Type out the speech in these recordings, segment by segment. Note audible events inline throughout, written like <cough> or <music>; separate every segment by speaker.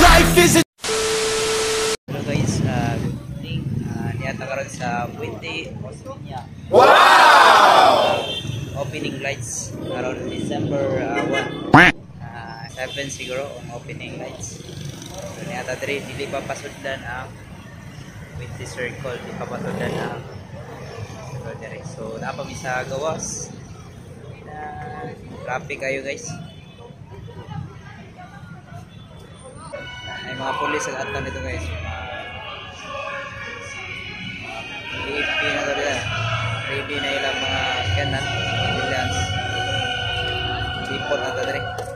Speaker 1: life is a
Speaker 2: Hello guys, uh, good evening. Uh, niyata karon sa Puente, Osmeña. Wow! opening lights karon December uh, 1. Uh, 7 siguro ang opening lights. So niyata diri dili pa pasudlan ang Puente Circle, di pa pasudlan ang. So naa pa mi sa gawas. Na traffic kayo guys. Ay mga pulis ang atan dito guys. PFP na to rin. Ready na ilang mga kanan. Ambulance. Dipot na to rin.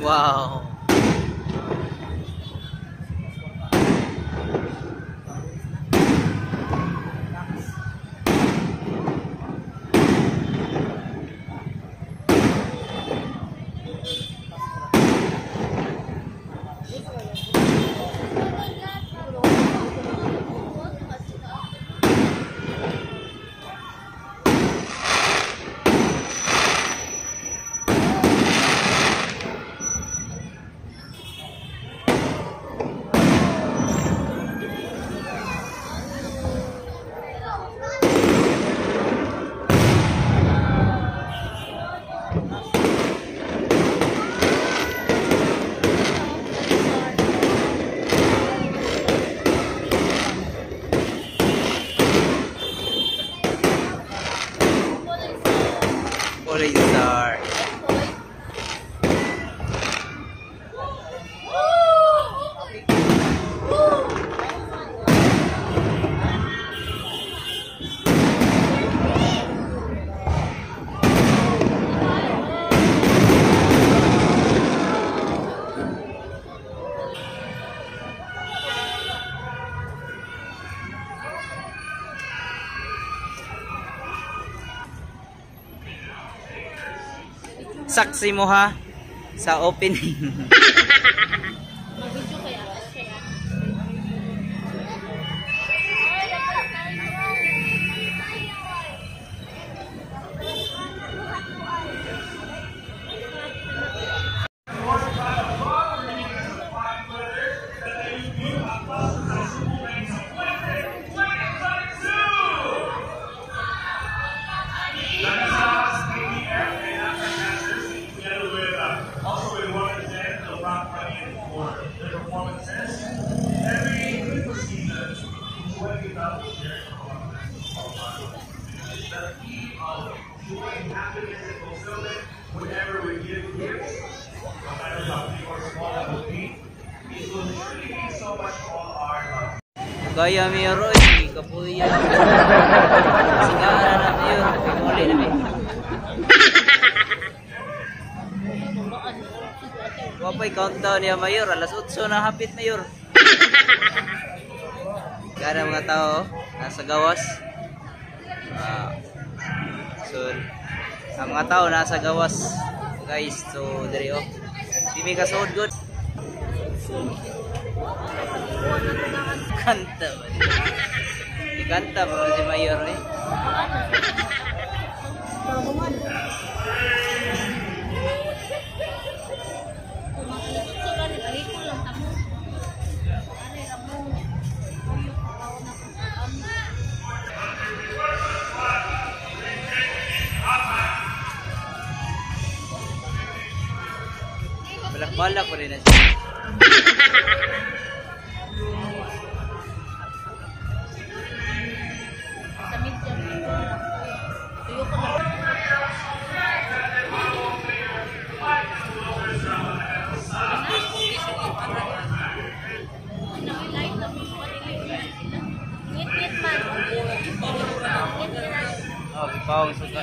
Speaker 2: Wow! Police Bye. Saksi mo ha sa opening. <laughs> Gaya Mayor, oy, kapuya. Sigaan na Mayor, pimuli na Mayor. Wapay countdown niya Mayor, alas 8 na hapit Mayor. Gana mga tao nasa gawas. Ah, so, mga tao nasa gawas guys so diri oh may kasuod good canta, y canta por el mayor, ¿eh? Las balas por el house.